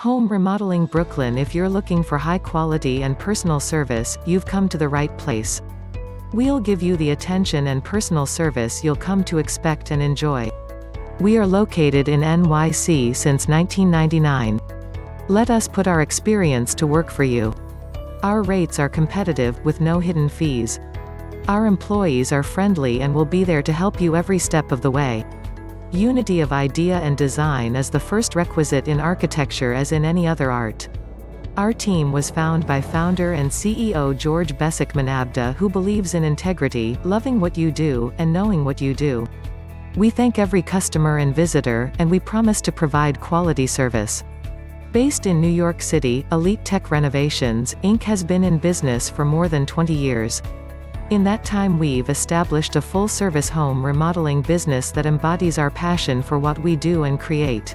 Home Remodeling Brooklyn If you're looking for high quality and personal service, you've come to the right place. We'll give you the attention and personal service you'll come to expect and enjoy. We are located in NYC since 1999. Let us put our experience to work for you. Our rates are competitive, with no hidden fees. Our employees are friendly and will be there to help you every step of the way. Unity of idea and design is the first requisite in architecture as in any other art. Our team was found by founder and CEO George Besik Menabde who believes in integrity, loving what you do, and knowing what you do. We thank every customer and visitor, and we promise to provide quality service. Based in New York City, Elite Tech Renovations, Inc. has been in business for more than 20 years. In that time we've established a full-service home remodeling business that embodies our passion for what we do and create.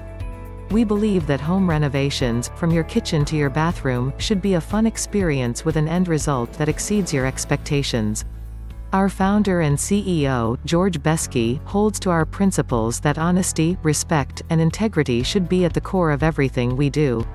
We believe that home renovations, from your kitchen to your bathroom, should be a fun experience with an end result that exceeds your expectations. Our founder and CEO, George Beski, holds to our principles that honesty, respect, and integrity should be at the core of everything we do.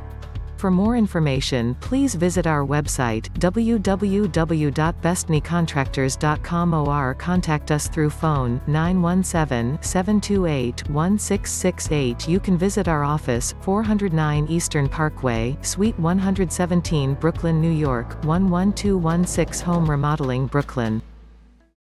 For more information please visit our website, www.bestnycontractors.com or contact us through phone, 917-728-1668 You can visit our office, 409 Eastern Parkway, Suite 117 Brooklyn, New York, 11216 Home Remodeling Brooklyn.